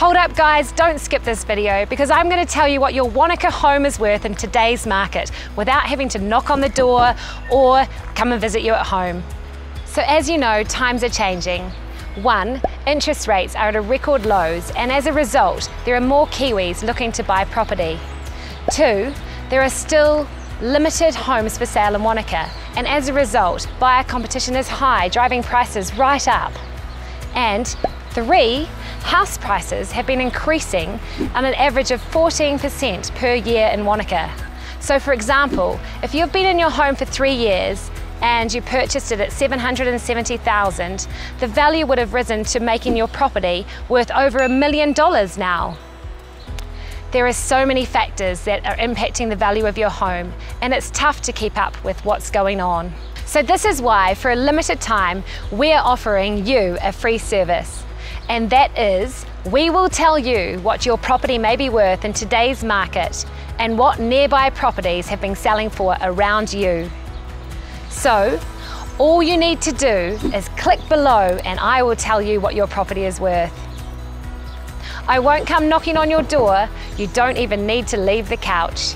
Hold up guys, don't skip this video because I'm going to tell you what your Wanaka home is worth in today's market without having to knock on the door or come and visit you at home. So as you know, times are changing. One, interest rates are at a record lows and as a result, there are more Kiwis looking to buy property. Two, there are still limited homes for sale in Wanaka and as a result, buyer competition is high, driving prices right up. And three, house prices have been increasing on an average of 14% per year in Wanaka. So for example, if you've been in your home for three years and you purchased it at 770,000, the value would have risen to making your property worth over a million dollars now. There are so many factors that are impacting the value of your home and it's tough to keep up with what's going on. So this is why for a limited time, we're offering you a free service and that is we will tell you what your property may be worth in today's market and what nearby properties have been selling for around you. So, all you need to do is click below and I will tell you what your property is worth. I won't come knocking on your door, you don't even need to leave the couch.